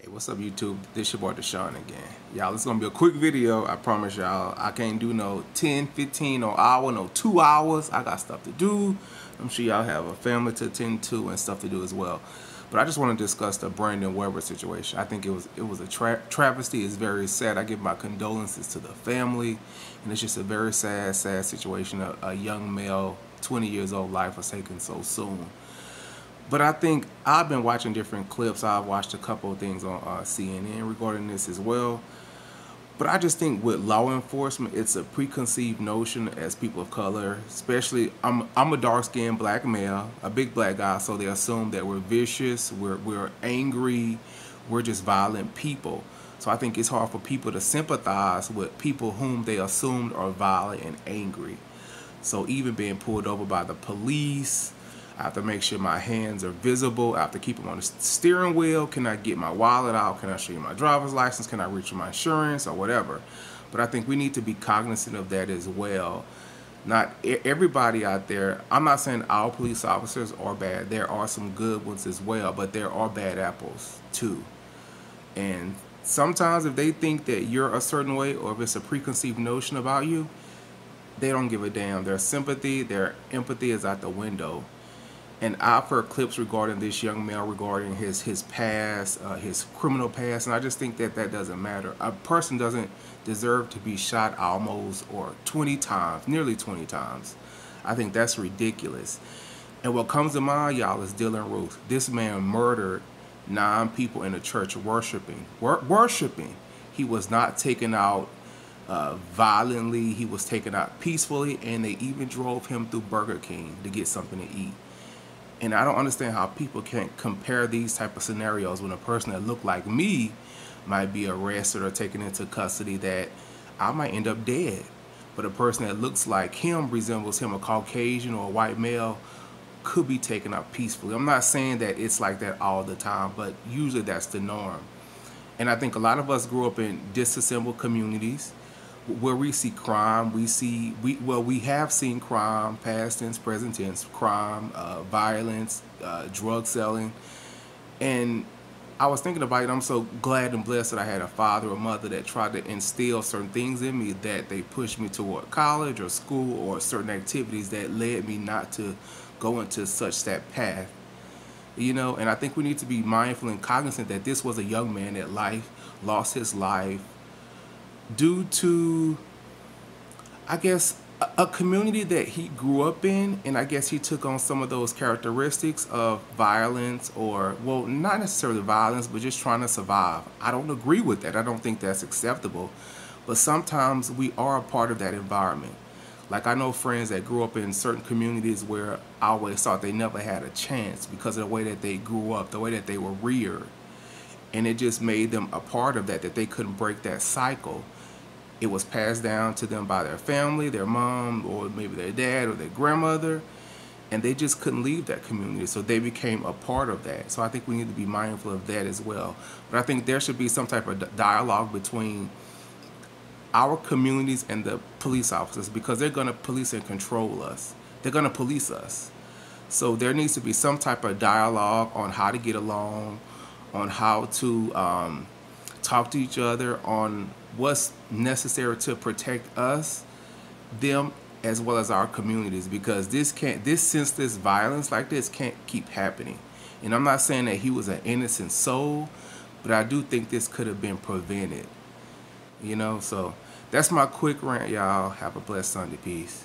Hey, what's up YouTube? This your boy Deshaun again. Y'all, it's gonna be a quick video. I promise y'all. I can't do no 10, 15, no hour, no two hours. I got stuff to do. I'm sure y'all have a family to attend to and stuff to do as well. But I just want to discuss the Brandon Webber situation. I think it was it was a tra travesty. It's very sad. I give my condolences to the family, and it's just a very sad, sad situation. A, a young male, 20 years old, life was taken so soon. But I think I've been watching different clips. I've watched a couple of things on uh, CNN regarding this as well. But I just think with law enforcement, it's a preconceived notion as people of color, especially I'm I'm a dark skinned black male, a big black guy, so they assume that we're vicious, we're we're angry, we're just violent people. So I think it's hard for people to sympathize with people whom they assumed are violent and angry. So even being pulled over by the police, I have to make sure my hands are visible. I have to keep them on the steering wheel. Can I get my wallet out? Can I show you my driver's license? Can I reach for my insurance or whatever? But I think we need to be cognizant of that as well. Not everybody out there, I'm not saying all police officers are bad. There are some good ones as well, but there are bad apples too. And sometimes if they think that you're a certain way or if it's a preconceived notion about you, they don't give a damn. Their sympathy, their empathy is out the window and heard clips regarding this young male regarding his his past, uh, his criminal past, and I just think that that doesn't matter. A person doesn't deserve to be shot almost or 20 times, nearly 20 times. I think that's ridiculous. And what comes to mind, y'all, is Dylann Roof. This man murdered nine people in the church worshiping. Wor worshiping. He was not taken out uh, violently. He was taken out peacefully, and they even drove him through Burger King to get something to eat. And I don't understand how people can't compare these type of scenarios when a person that looked like me might be arrested or taken into custody that I might end up dead. But a person that looks like him, resembles him, a Caucasian or a white male, could be taken out peacefully. I'm not saying that it's like that all the time, but usually that's the norm. And I think a lot of us grew up in disassembled communities where we see crime, we see we well we have seen crime, past tense, present tense, crime, uh, violence, uh, drug selling, and I was thinking about it. I'm so glad and blessed that I had a father or mother that tried to instill certain things in me that they pushed me toward college or school or certain activities that led me not to go into such that path. You know, and I think we need to be mindful and cognizant that this was a young man that life lost his life due to, I guess, a, community that he grew up in, and I guess he took on some of those characteristics of violence or, well, not necessarily violence, but just trying to survive. I don't agree with that. I don't think that's acceptable. But sometimes we are a part of that environment. Like I know friends that grew up in certain communities where I always thought they never had a chance because of the way that they grew up, the way that they were reared. And it just made them a part of that, that they couldn't break that cycle it was passed down to them by their family, their mom, or maybe their dad or their grandmother, and they just couldn't leave that community. So they became a part of that. So I think we need to be mindful of that as well. But I think there should be some type of dialogue between our communities and the police officers because they're going to police and control us. They're going to police us. So there needs to be some type of dialogue on how to get along, on how to um, talk to each other, on what's necessary to protect us, them, as well as our communities because this can't this senseless violence like this can't keep happening. And I'm not saying that he was an innocent soul, but I do think this could have been prevented. You know, so that's my quick rant, y'all. Have a blessed Sunday. Peace.